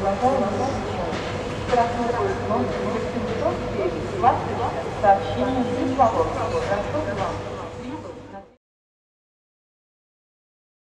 Красный поезд номер 809, 20, сообщение Светлогорск, Ростов,